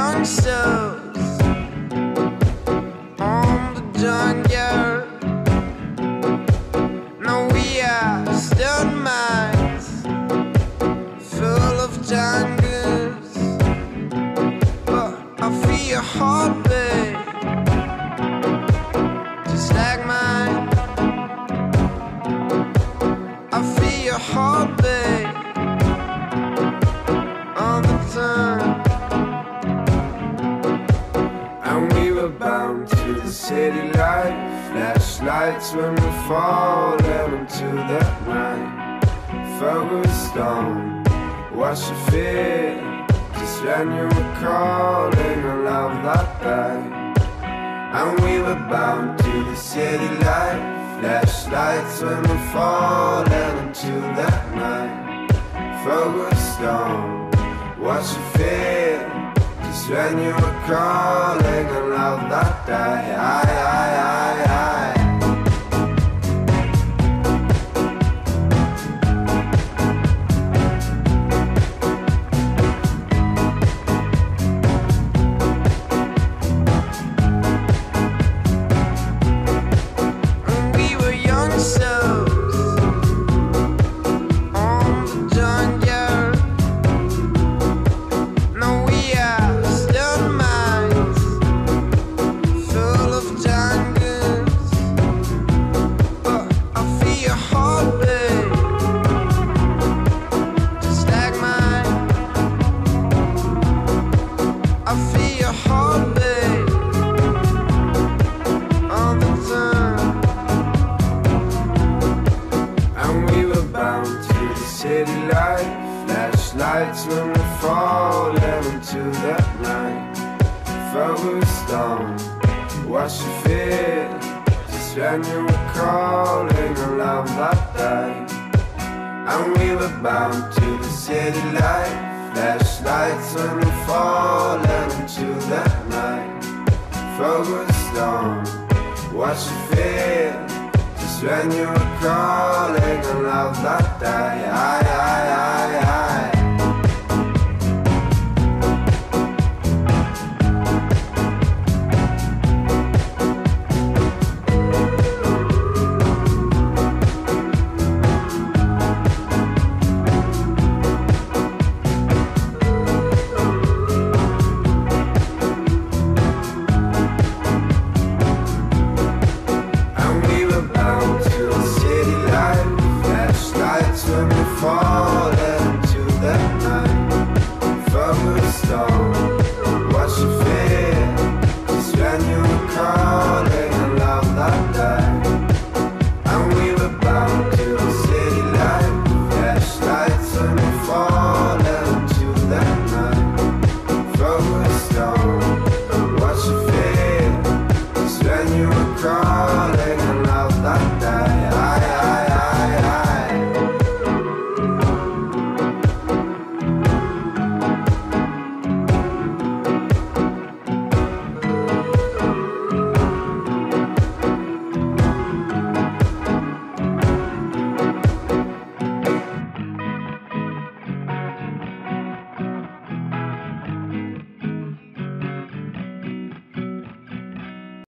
youngsters on the junkyard. No, we are stone mines full of jungles. But I feel your city life. Flashlights when we falling into that night. Focused on what you feel. Just when you were calling a love that day. And we were bound to the city life. Flashlights when we're falling into that night. Focused on what you feel. When you were calling a love that day. I, I, Flashlights when we're falling into that night. Focused on what you feel. Just when you were calling a love that day. And we were bound to the city life. Flashlights when we're falling into that night. Focused on what you feel. Just when you were calling a love that day. I, I, I.